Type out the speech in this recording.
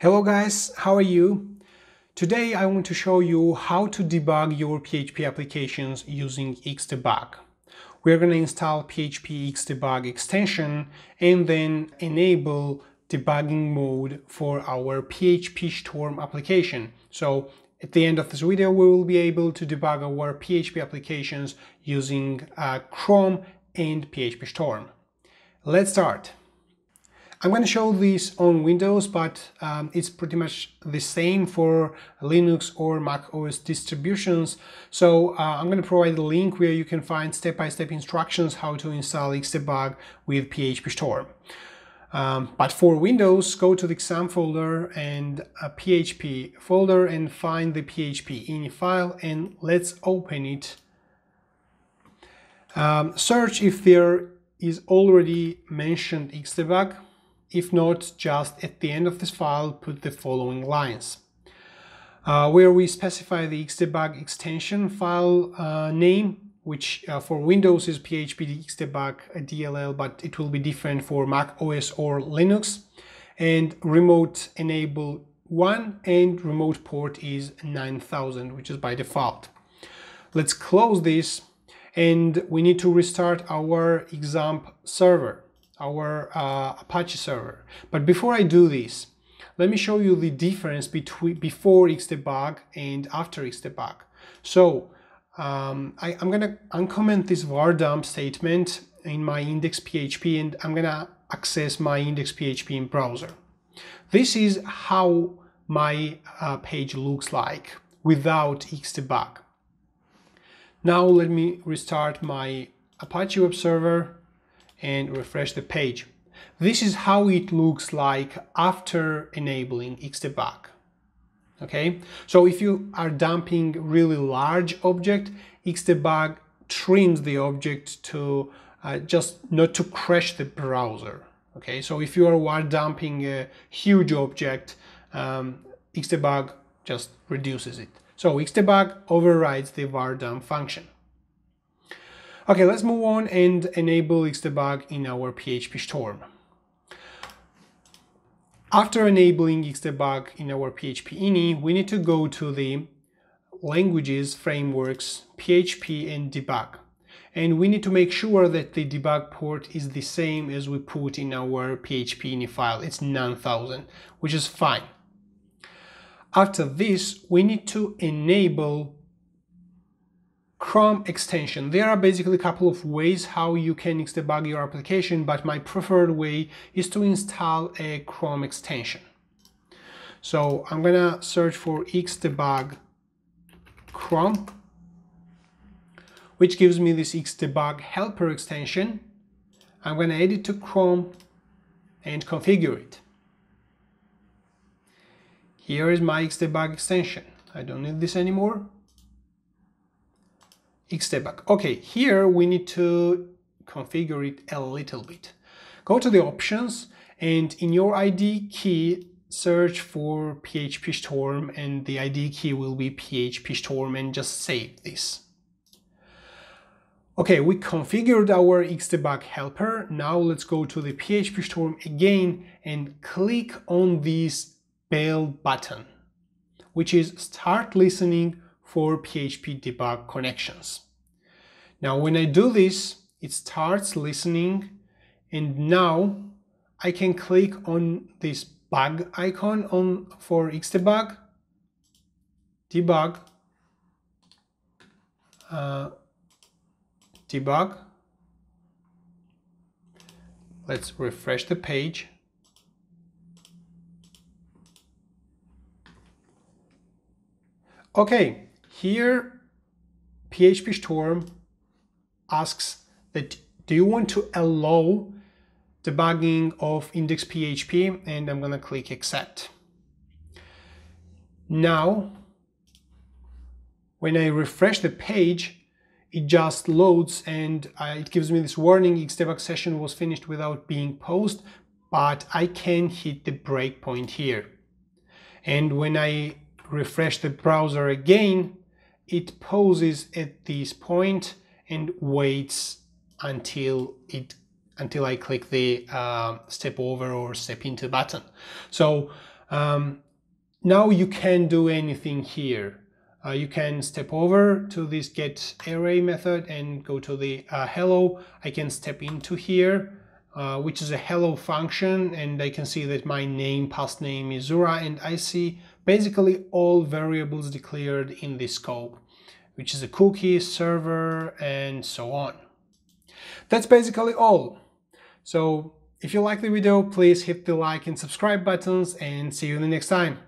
Hello guys, how are you? Today I want to show you how to debug your PHP applications using Xdebug. We're going to install PHP Xdebug extension and then enable debugging mode for our PHP Storm application. So at the end of this video we will be able to debug our PHP applications using uh, Chrome and PHP Storm. Let's start. I'm going to show this on Windows, but um, it's pretty much the same for Linux or Mac OS distributions. So uh, I'm going to provide a link where you can find step-by-step -step instructions how to install Xdebug with PHP Storm. Um, but for Windows, go to the XAMPP folder and a PHP folder and find the PHP ini file and let's open it. Um, search if there is already mentioned Xdebug if not, just at the end of this file, put the following lines. Uh, where we specify the xdebug extension file uh, name, which uh, for Windows is PHP xdebug DLL, but it will be different for Mac OS or Linux. And remote enable 1 and remote port is 9000, which is by default. Let's close this and we need to restart our XAMPP server our uh, Apache server. But before I do this, let me show you the difference between before Xdebug and after Xdebug. So um, I, am gonna uncomment this var dump statement in my index.php and I'm gonna access my index.php in browser. This is how my uh, page looks like without Xdebug. Now let me restart my Apache web server and refresh the page. This is how it looks like after enabling Xdebug. Okay, so if you are dumping really large object, Xdebug trims the object to uh, just not to crash the browser. Okay, so if you are dumping a huge object, um, Xdebug just reduces it. So Xdebug overrides the var dump function. Okay, let's move on and enable Xdebug in our PHP Storm. After enabling Xdebug in our PHP ini, we need to go to the languages, frameworks, PHP and debug. And we need to make sure that the debug port is the same as we put in our PHP ini file. It's 9000, which is fine. After this, we need to enable Chrome extension. There are basically a couple of ways how you can debug your application, but my preferred way is to install a Chrome extension. So I'm gonna search for xdebug Chrome, which gives me this xdebug helper extension. I'm gonna add it to Chrome and configure it. Here is my xdebug extension. I don't need this anymore. Xdebug. Okay, here we need to configure it a little bit. Go to the options and in your ID key search for PHP Storm and the ID key will be PHP Storm and just save this. Okay, we configured our Xdebug helper. Now let's go to the PHP Storm again and click on this bell button, which is start listening for PHP debug connections. Now when I do this, it starts listening and now I can click on this bug icon on for Xdebug, debug, uh, debug. Let's refresh the page. Okay, here PHP Storm asks that do you want to allow debugging of index.php and I'm going to click accept. Now, when I refresh the page, it just loads and uh, it gives me this warning Xdebug session was finished without being paused, but I can hit the breakpoint here. And when I refresh the browser again, it pauses at this point and waits until it until I click the uh, step over or step into button. So Um, now you can do anything here. Uh, you can step over to this get array method and go to the uh, hello. I can step into here, uh, which is a hello function, and I can see that my name, past name is Zura, and I see basically all variables declared in this scope, which is a cookie, server, and so on. That's basically all. So if you like the video, please hit the like and subscribe buttons and see you in the next time.